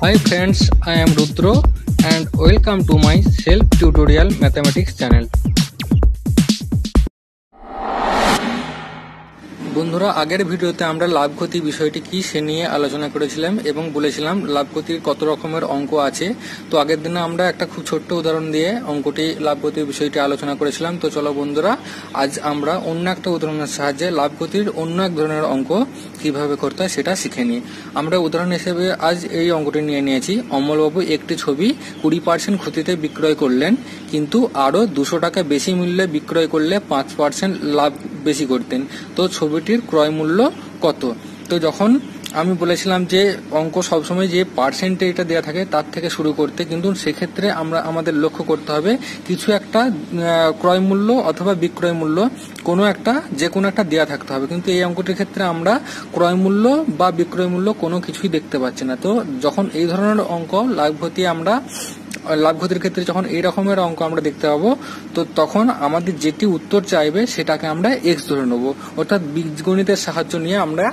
Hi friends, I am Rudro and welcome to my self-tutorial mathematics channel. বন্ধুরা, আগের ভিডিওতে আমরা লাভ ক্ষতি বিষয়টি কি সে নিয়ে আলোচনা করেছিলাম এবং বলেছিলাম লাভ ক্ষতির কত রকমের অঙ্ক আছে। তো আগের দিনে আমরা একটা খুব ছোট্ট উদাহরণ দিয়ে অঙ্কটি, লাভ ক্ষতির বিষয়টি আলোচনা করেছিলাম। তো চলো বন্ধুরা, আজ আমরা অন্য একটা উদাহরণের সাহায্যে লাভ ক্ষতির অন্য এক ধরনের অঙ্ক কীভাবে করতে হয় সেটা শিখে নিই। আমরা উদাহরণ হিসেবে আজ এই অঙ্কটি নিয়ে নিয়েছি। অমলবাবু একটি ছবি কুড়ি পার্সেন্ট ক্ষতিতে বিক্রয় করলেন, কিন্তু আরও দুশো টাকা বেশি মূল্যে বিক্রয় করলে পাঁচ পার্সেন্ট লাভ বেশি করতেন। তো ছবিটির ক্রয় মূল্য কত? তো যখন আমি বলেছিলাম যে অঙ্ক সবসময় যে পার্সেন্টেজটা দেওয়া থাকে তার থেকে শুরু করতে, কিন্তু সেক্ষেত্রে আমরা আমাদের লক্ষ্য করতে হবে কিছু একটা ক্রয় মূল্য অথবা বিক্রয় মূল্য কোনো একটা, যে কোনো একটা দেওয়া থাকতে হবে। কিন্তু এই অঙ্কটির ক্ষেত্রে আমরা ক্রয় মূল্য বা বিক্রয় মূল্য কোনো কিছুই দেখতে পাচ্ছি না। তো যখন এই ধরনের অঙ্ক লাভভতি আমরা লাভ ক্ষতির ক্ষেত্রে যখন এই রকমের অঙ্ক আমরা দেখতে পাবো, তো তখন আমাদের যেটি উত্তর চাইবে সেটাকে আমরা এক্স ধরে নেব। অর্থাৎ বীজগণিতের সাহায্য নিয়ে আমরা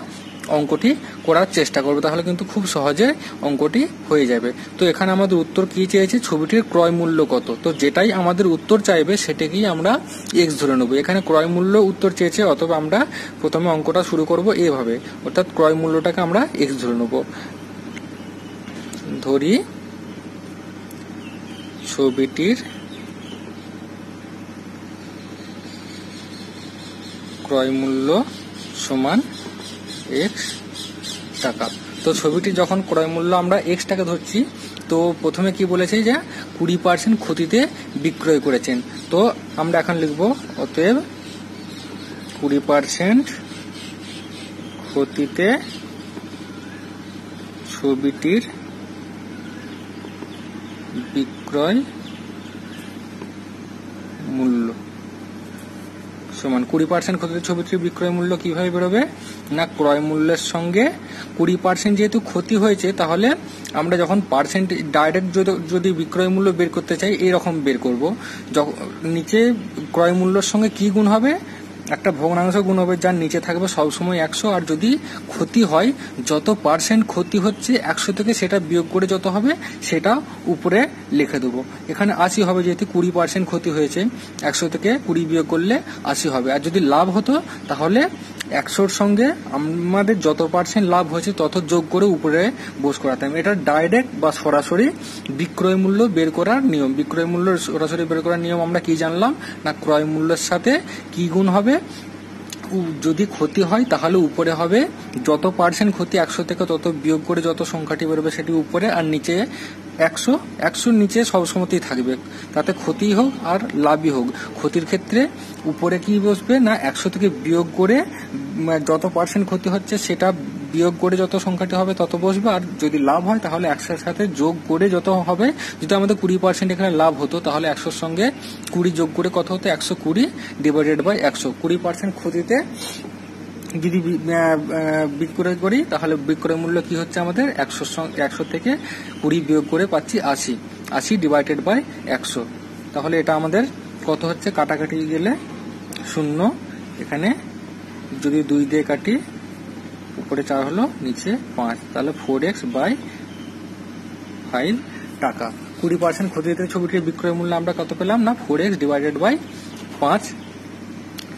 অঙ্কটি করার চেষ্টা করব, তাহলে কিন্তু খুব সহজে অঙ্কটি হয়ে যাবে। তো এখানে আমাদের উত্তর কি চেয়েছে? ছবিটির ক্রয় মূল্য কত? তো যেটাই আমাদের উত্তর চাইবে, সেটাকেই আমরা এক্স ধরে নেব। এখানে ক্রয় মূল্য উত্তর চেয়েছে, অথবা আমরা প্রথমে অঙ্কটা শুরু করব এভাবে। অর্থাৎ ক্রয় মূল্যটাকে আমরা এক্স ধরে নেব। ধরি ছবিটির ক্রয় মূল্য সমান এক্স টাকা। তো ছবিটি যখন ক্রয় মূল্য আমরা এক্স টাকা ধরছি, তো প্রথমে কি বলেছে যে কুড়ি পার্সেন্ট ক্ষতিতে বিক্রয় করেছেন। তো আমরা এখন লিখব, অতএব কুড়ি পার্সেন্ট ক্ষতিতে ছবিটির বিক্রয় মূল্য। সমান কুড়ি পার্সেন্ট ক্ষতিতে ছবিটির বিক্রয় মূল্য কীভাবে বেরোবে? না, ক্রয় মূল্যের সঙ্গে কুড়ি পার্সেন্ট যেহেতু ক্ষতি হয়েছে, তাহলে আমরা যখন পার্সেন্ট ডাইরেক্ট যদি বিক্রয় মূল্য বের করতে চাই, এরকম বের করব। নিচে ক্রয় মূল্যের সঙ্গে কি গুণ হবে? একটা ভগ্নাংশ গুণ হবে, যার নিচে থাকবে সবসময় একশো, আর যদি ক্ষতি হয়, যত পার্সেন্ট ক্ষতি হচ্ছে একশো থেকে সেটা বিয়োগ করে যত হবে, সেটা উপরে লিখে দেবো। এখানে আশি হবে যেহেতু কুড়ি পার্সেন্ট ক্ষতি হয়েছে, একশো থেকে কুড়ি বিয়োগ করলে আশি হবে। আর যদি লাভ হতো, তাহলে একশোর সঙ্গে আমাদের যত পার্সেন্ট লাভ হয়েছে, তত যোগ করে উপরে বোস করাতাম এটা ডাইরেক্ট বা সরাসরি বিক্রয় মূল্য বের করার নিয়ম। বিক্রয় মূল্য সরাসরি বের করার নিয়ম আমরা কি জানলাম? না, ক্রয় মূল্যের সাথে কি গুণ হবে? যদি ক্ষতি হয়, তাহলে উপরে হবে। যত পার্সেন্ট ক্ষতি একশো থেকে তত বিয়োগ করে যত সংখ্যাটি বেরোবে, সেটি উপরে আর নিচে একশো, একশোর নিচে সবসময়তেই থাকবে। তাতে ক্ষতি হোক আর লাভই হোক। ক্ষতির ক্ষেত্রে উপরে কি বসবে না একশো থেকে বিয়োগ করে যত পার্সেন্ট ক্ষতি হচ্ছে সেটা বিয়োগ করে যত সংখ্যাটি হবে তত বসবে। আর যদি লাভ হয় তাহলে একশোর সাথে যোগ করে যত হবে, যদি আমাদের কুড়ি পার্সেন্ট এখানে লাভ হতো তাহলে একশোর সঙ্গে কুড়ি যোগ করে কত হতো? একশো কুড়ি ডিভাইডেড বাই একশো। কুড়ি পার্সেন্ট ক্ষতিতে যদি বিক্রয় করি, তাহলে বিক্রয় মূল্য কি হচ্ছে আমাদের? একশো একশো থেকে কুড়ি বিয়োগ করে পাচ্ছি আশি। আশি ডিভাইডেড বাই একশো। তাহলে এটা আমাদের কত হচ্ছে? কাটাকাটি গেলে শূন্য। এখানে যদি দুই দিয়ে কাটি, উপরে চার হলো নিচে পাঁচ। তাহলে ফোর এক্স বাই ফাইভ টাকা। কুড়ি পার্সেন্ট ক্ষতিতে ছবিটির বিক্রয় মূল্য আমরা কত পেলাম? না ফোর এক্স ডিভাইডেড বাই পাঁচ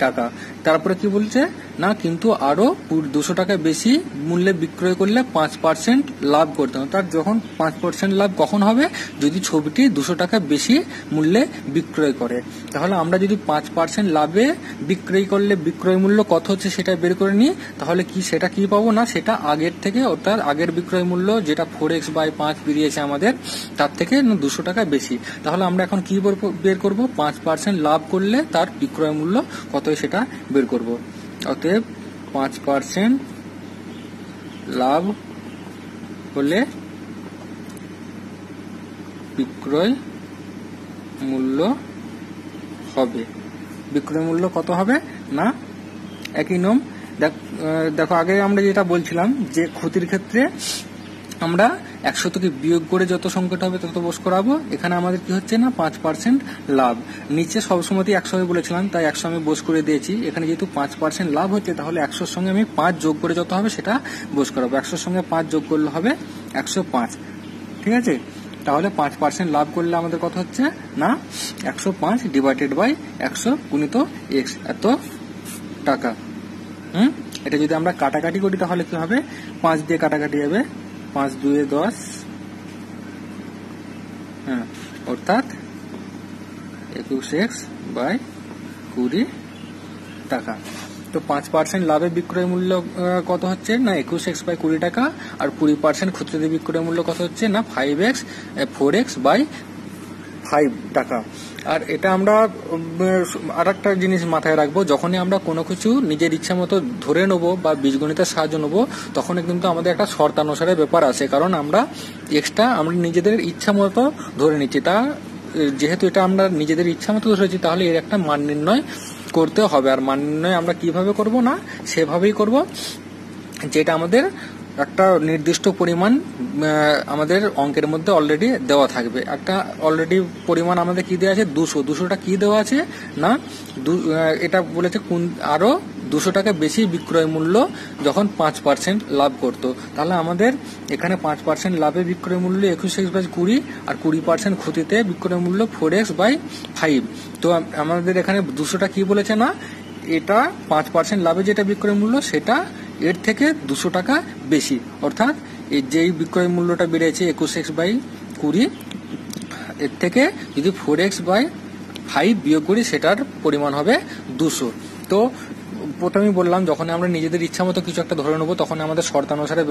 টাকা। তারপরে কি বলছে? না, কিন্তু আরও দুশো টাকা বেশি মূল্যে বিক্রয় করলে পাঁচ পার্সেন্ট লাভ করতে হবে। তার যখন পাঁচ পার্সেন্ট লাভ কখন হবে? যদি ছবিটি দুশো টাকা বেশি মূল্যে বিক্রয় করে। তাহলে আমরা যদি পাঁচ পার্সেন্ট লাভে বিক্রয় করলে বিক্রয় মূল্য কত হচ্ছে সেটা বের করে নিই, তাহলে কি সেটা কি পাবো? না, সেটা আগের থেকে, অর্থাৎ আগের বিক্রয় মূল্য যেটা ফোর এক্স বাই পাঁচ বেরিয়েছে আমাদের, তার থেকে দুশো টাকা বেশি। তাহলে আমরা এখন কি বের- বের করব। পাঁচ পার্সেন্ট লাভ করলে তার বিক্রয় মূল্য কত সেটা বের করব। অতএব পাঁচ পার্সেন্ট লাভ হলে বিক্রয় মূল্য হবে। বিক্রয় মূল্য কত হবে না? একই নিয়ম। দেখ- দেখো, আগে আমরা যেটা বলছিলাম যে ক্ষতির ক্ষেত্রে আমরা একশো থেকে বিয়োগ করে যত সংকট হবে তত বস করাবো। এখানে আমাদের কি হচ্ছে না? পাঁচ পার্সেন্ট লাভ। নিচে সবসময়তেই একশো আমি বলেছিলাম, তাই একশো আমি বোস করে দিয়েছি। এখানে যেহেতু পাঁচ পার্সেন্ট লাভ হচ্ছে, তাহলে একশোর সঙ্গে আমি পাঁচ যোগ করে যত হবে সেটা বোস করাবো। একশোর সঙ্গে পাঁচ যোগ করলে হবে একশো পাঁচ। ঠিক আছে? তাহলে পাঁচ পার্সেন্ট লাভ করলে আমাদের কত হচ্ছে না? একশো পাঁচ ডিভাইডেড বাই একশো গুণিত এক্স এত টাকা। হুম? এটা যদি আমরা কাটাকাটি করি তাহলে কি হবে? পাঁচ দিয়ে কাটাকাটি হবে পাঁচ, দুয়ে দশ। হ্যাঁ অর্থাৎ একুশ এক্স বাই কুড়ি টাকা। তো পাঁচ পার্সেন্ট লাভের বিক্রয় মূল্য কত হচ্ছে? না, একুশ এক্স বাই কুড়ি টাকা। আর কুড়ি পার্সেন্ট খুচরো বিক্রয় মূল্য কত হচ্ছে? না five x four x by five টাকা। আর এটা আমরা আর একটা জিনিস মাথায় রাখব, যখনই আমরা কোনো কিছু নিজের ইচ্ছা মতো ধরে নেব বা বীজগণিতের সাহায্য নেব, তখন কিন্তু আমাদের একটা শর্তানুসারে ব্যাপার আছে। কারণ আমরা এক্সট্রা আমরা নিজেদের ইচ্ছা মতো ধরে নিচ্ছি। তা, যেহেতু এটা আমরা নিজেদের ইচ্ছা মতো ধরেছি, তাহলে এর একটা মান নির্ণয় করতে হবে। আর মান নির্ণয় আমরা কীভাবে করব না, সেভাবেই করব। যেটা আমাদের একটা নির্দিষ্ট পরিমাণ আমাদের অঙ্কের মধ্যে অলরেডি দেওয়া থাকবে। একটা অলরেডি পরিমাণ আমাদের কি দেওয়া আছে? দুশো। দুশোটা কি দেওয়া আছে? না এটা বলেছে কোন, আরও দুশো টাকা বেশি বিক্রয় মূল্য যখন পাঁচ পার্সেন্ট লাভ করতো। তাহলে আমাদের এখানে পাঁচ পার্সেন্ট লাভে বিক্রয় মূল্য একুশ এক্স বাই কুড়ি আর কুড়ি পার্সেন্ট ক্ষতিতে বিক্রয় মূল্য ফোর এক্স বাই ফাইভ তো আমাদের এখানে দুশোটা কি বলেছে না? এটা পাঁচ পার্সেন্ট লাভে যেটা বিক্রয় মূল্য, সেটা এর থেকে দুশো টাকা বেশি। অর্থাৎ এই যেই বিক্রয় মূল্যটা বেড়েছে একুশ এক্স বাই কুড়ি, এর থেকে যদি ফোর এক্স বাই ফাইভ বিয়োগ করি, সেটার পরিমাণ হবে দুশো। তো প্রথমেই বললাম, যখন আমরা নিজেদের ইচ্ছা মতো কিছু একটা ধরে নেব, তখন আমাদের শর্তানুসারে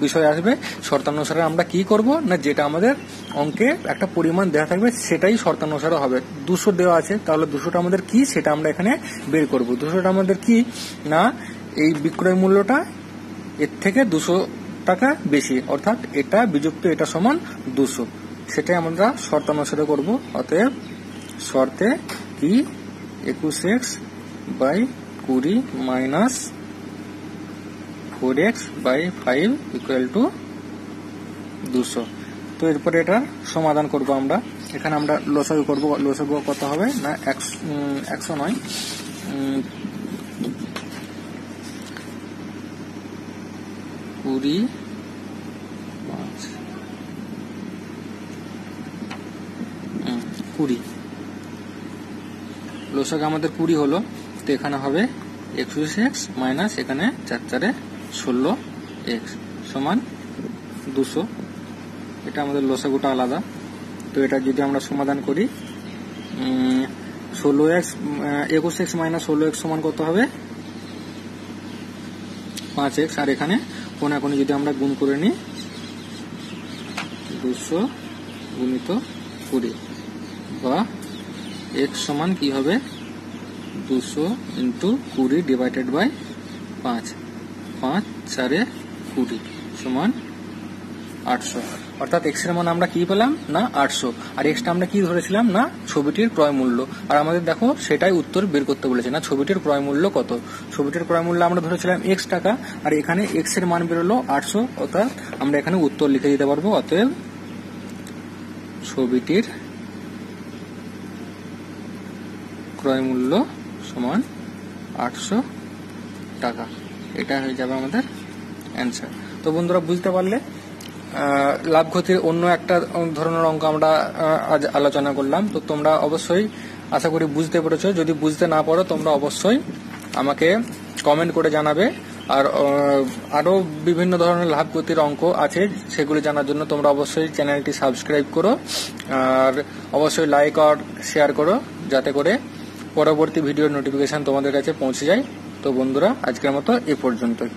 বিষয় আসবে। শর্তানুসারে আমরা কি করব? না, যেটা আমাদের অঙ্কে একটা পরিমাণ দেওয়া থাকবে, সেটাই শর্তানুসারে হবে। দুশো দেওয়া আছে, তাহলে দুশোটা আমাদের কি? সেটা আমরা এখানে বের করব। দুশোটা আমাদের কি? না এই বিক্রয় মূল্যটা এর থেকে দুশো টাকা বেশি। অর্থাৎ এটা বিযুক্ত, এটা সমান দুশো। সেটাই আমরা শর্তানুসারে করব। অতএব শর্তে কি? একুশ এক্স বাই কুড়ি minus four x by five equal to দুশো। তো এরপরে এটার সমাধান করব আমরা। এখানে আমরা লসাগু করব। লসাগু কত হবে? না, একশো একশো নয়। পাঁচ উম, কুড়ি। লোসাগ আমাদের কুড়ি হলো তো এখানে হবে একুশ এক্স মাইনাস এখানে চার চারে ষোলো এক্স সমান দুশো। এটা আমাদের লোসাগুটা আলাদা। তো এটা যদি আমরা সমাধান করি ষোলো এক্স একুশ এক্স মাইনাস ষোলো এক্স সমান কত হবে? পাঁচ এক্স আর এখানে কোনা কোনি যদি আমরা গুণ করে নিই, দুশো গুণিত কুড়ি বা এক্স সমান কি হবে? দুশো ইন্টু কুড়ি ডিভাইডেড বাই পাঁচ। পাঁচ চারে কুড়ি সমান আটশো। আট অর্থাৎ এক্সের মান আমরা কি পেলাম? না, আটশো। আর এক্সটা আমরা কি ধরেছিলাম? না, ছবিটির ক্রয় মূল্য। আর আমাদের দেখো, সেটাই উত্তর বের করতে বলেছে। না, ছবিটির ক্রয় মূল্য কত? ছবিটির ক্রয় মূল্য আমরা ধরেছিলাম এক্স টাকা। আর এখানে এক্সের মান বেরোলো আটশো। অর্থাৎ আমরা এখানে উত্তর লিখে দিতে পারব। অতএব ছবিটির ক্রয় মূল্য সমান আটশো টাকা। এটা হয়ে যাবে আমাদের অ্যান্সার তো বন্ধুরা, বুঝতে পারলে? লাভ ক্ষতির অন্য একটা ধরনের অঙ্ক আমরা আজ আলোচনা করলাম। তো তোমরা অবশ্যই আশা করি বুঝতে পেরেছ। যদি বুঝতে না পারো তোমরা অবশ্যই আমাকে কমেন্ট করে জানাবে। আর আহ, আরও বিভিন্ন ধরনের লাভ ক্ষতির অঙ্ক আছে সেগুলি জানার জন্য তোমরা অবশ্যই চ্যানেলটি সাবস্ক্রাইব করো। আর অবশ্যই লাইক আর শেয়ার করো যাতে করে পরবর্তী ভিডিওর নোটিফিকেশন তোমাদের কাছে পৌঁছে যায়। তো বন্ধুরা আজকের মতো এ পর্যন্তই।